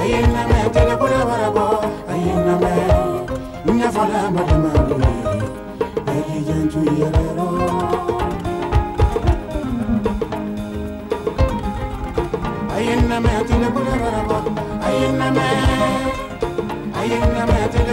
ayiname tele kula warabo ayiname nyafala madamali ayi jantu yarero ayiname tele kula warabo ayiname ayiname tele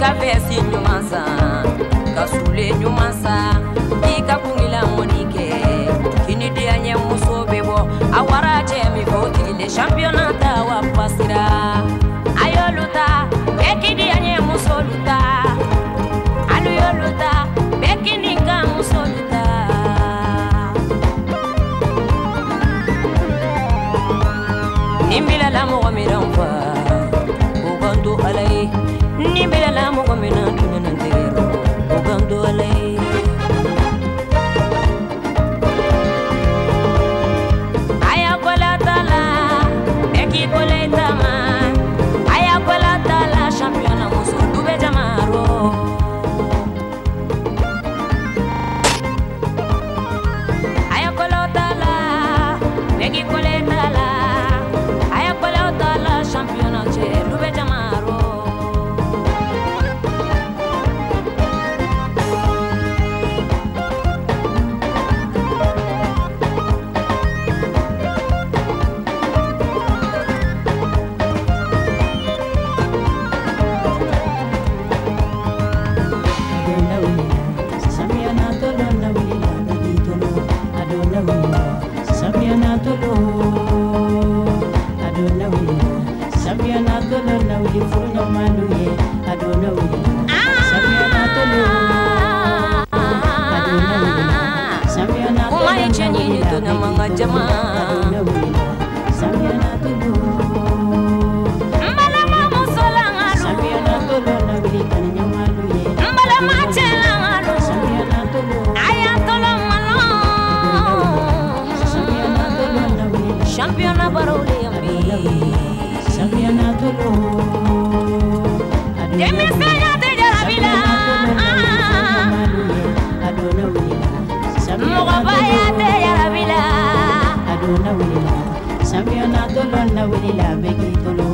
ka vɛsi ɲuman san ka sule ɲuman san k'i ka kunila mɔni kɛ kini diya ɲɛ muso bɛ bɔ a wara cɛ min fɔ o tigi le championnat ta wa pasira. A y'olu ta bɛɛ k'i diya ɲɛ musolu ta alu y'olu ta bɛɛ k'i ni ka musolu ta nin bilala mɔgɔ minan fa nin bilala mɔgɔ championnat barow le yan bi denmisɛnya tɛ jarabi la mɔgɔbaya tɛ jarabi la ni dun yarabira ni dun yarabira